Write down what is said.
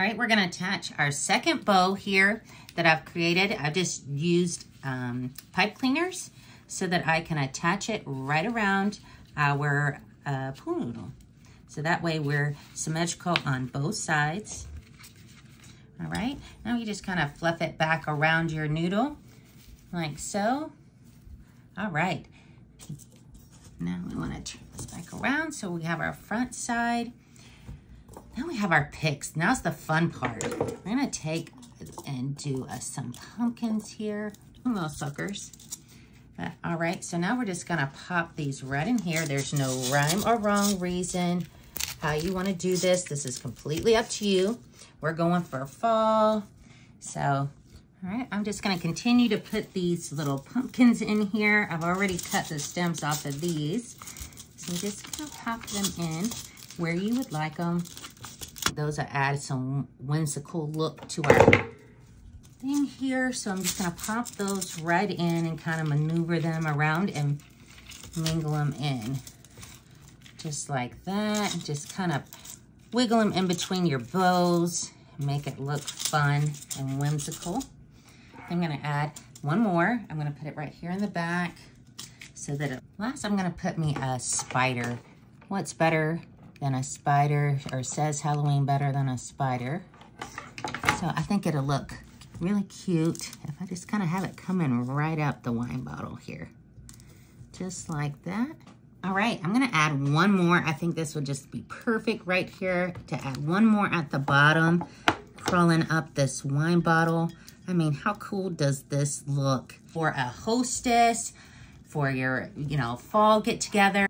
All right, we're gonna attach our second bow here that I've created. I've just used um, pipe cleaners so that I can attach it right around our uh, pool noodle. So that way we're symmetrical on both sides. All right, now you just kind of fluff it back around your noodle like so. All right, now we wanna turn this back around so we have our front side. We have our picks. Now's the fun part. We're gonna take and do uh, some pumpkins here. Little suckers. Uh, all right, so now we're just gonna pop these right in here. There's no rhyme or wrong reason how you wanna do this. This is completely up to you. We're going for fall. So, all right, I'm just gonna continue to put these little pumpkins in here. I've already cut the stems off of these. So I'm just gonna pop them in where you would like them. Those will add some whimsical look to our thing here. So I'm just gonna pop those right in and kind of maneuver them around and mingle them in. Just like that. Just kind of wiggle them in between your bows. Make it look fun and whimsical. I'm gonna add one more. I'm gonna put it right here in the back so that it, last I'm gonna put me a spider. What's better than a spider or says Halloween better than a spider? So I think it'll look really cute if I just kind of have it coming right up the wine bottle here. Just like that. All right, I'm gonna add one more. I think this would just be perfect right here to add one more at the bottom, crawling up this wine bottle. I mean, how cool does this look for a hostess, for your, you know, fall get together?